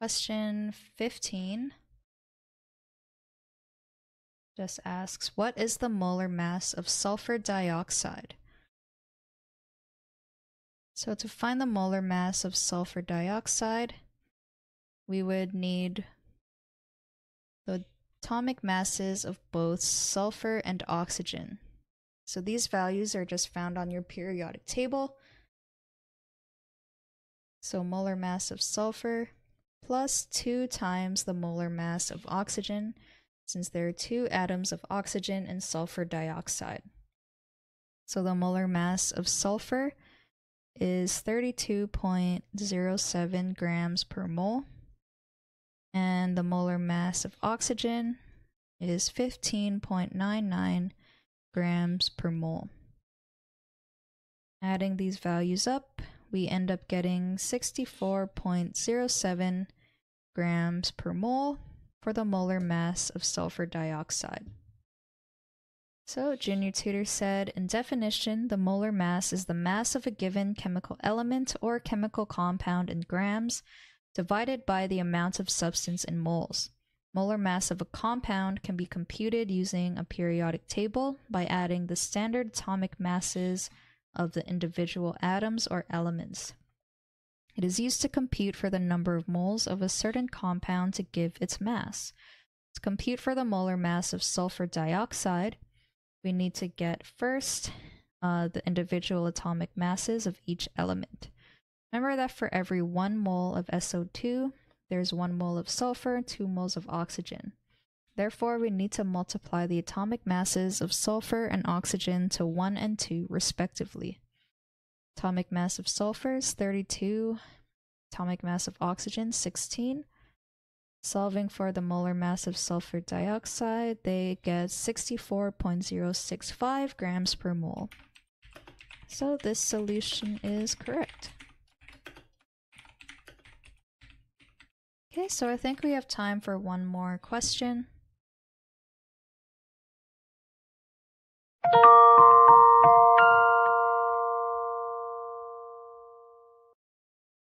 Question 15 just asks, what is the molar mass of sulfur dioxide? So to find the molar mass of sulfur dioxide, we would need the atomic masses of both sulfur and oxygen. So these values are just found on your periodic table. So molar mass of sulfur plus 2 times the molar mass of oxygen, since there are two atoms of oxygen and sulfur dioxide. So the molar mass of sulfur is 32.07 grams per mole, and the molar mass of oxygen is 15.99 grams per mole. Adding these values up, we end up getting 64.07 grams per mole for the molar mass of sulfur dioxide. So, Junior Tutor said, in definition, the molar mass is the mass of a given chemical element or chemical compound in grams divided by the amount of substance in moles. Molar mass of a compound can be computed using a periodic table by adding the standard atomic masses of the individual atoms or elements. It is used to compute for the number of moles of a certain compound to give its mass. To compute for the molar mass of sulfur dioxide, we need to get first uh, the individual atomic masses of each element. Remember that for every one mole of SO2, there's one mole of sulfur, two moles of oxygen. Therefore, we need to multiply the atomic masses of sulfur and oxygen to 1 and 2 respectively. Atomic mass of sulfur is 32, atomic mass of oxygen 16. Solving for the molar mass of sulfur dioxide, they get 64.065 grams per mole. So this solution is correct. Okay, so I think we have time for one more question.